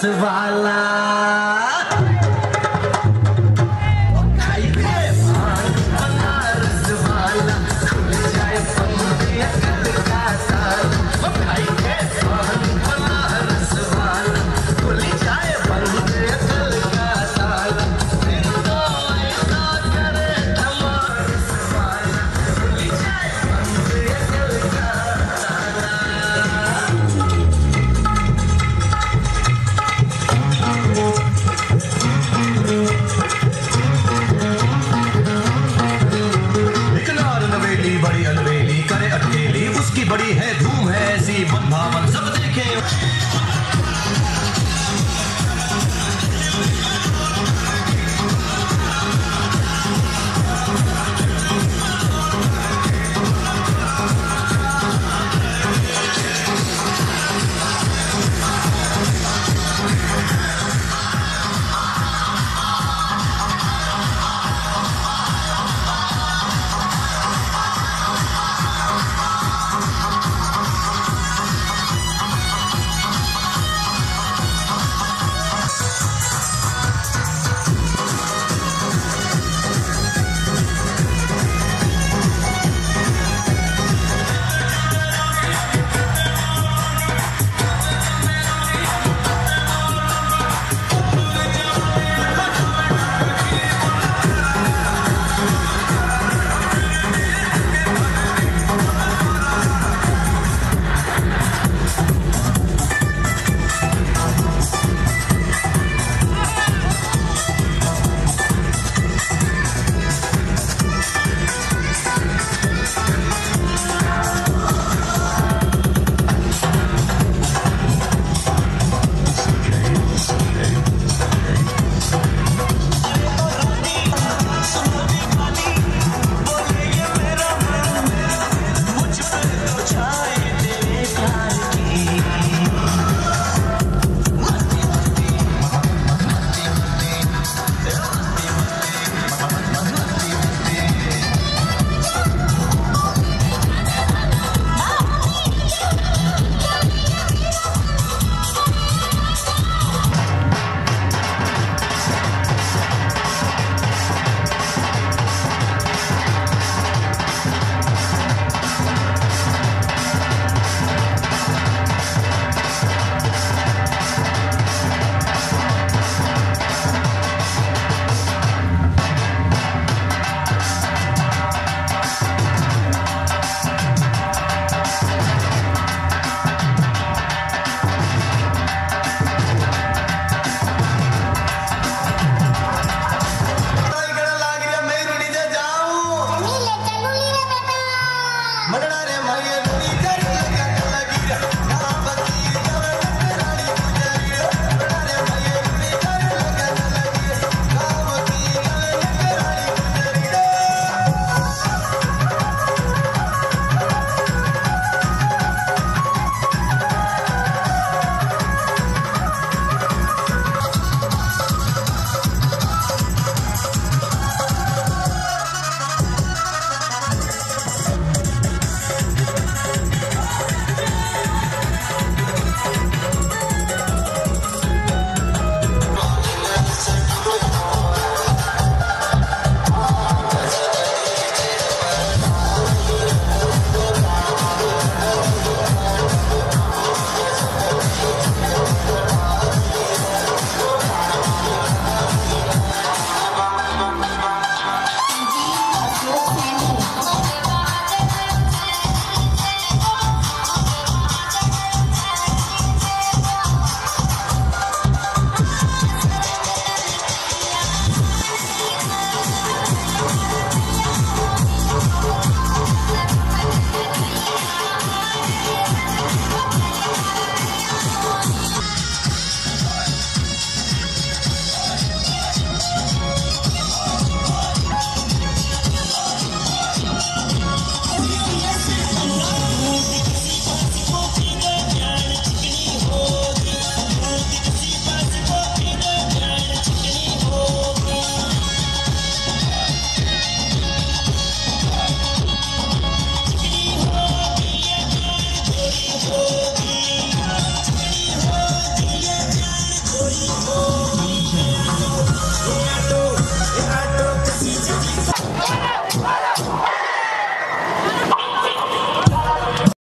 se vai lá.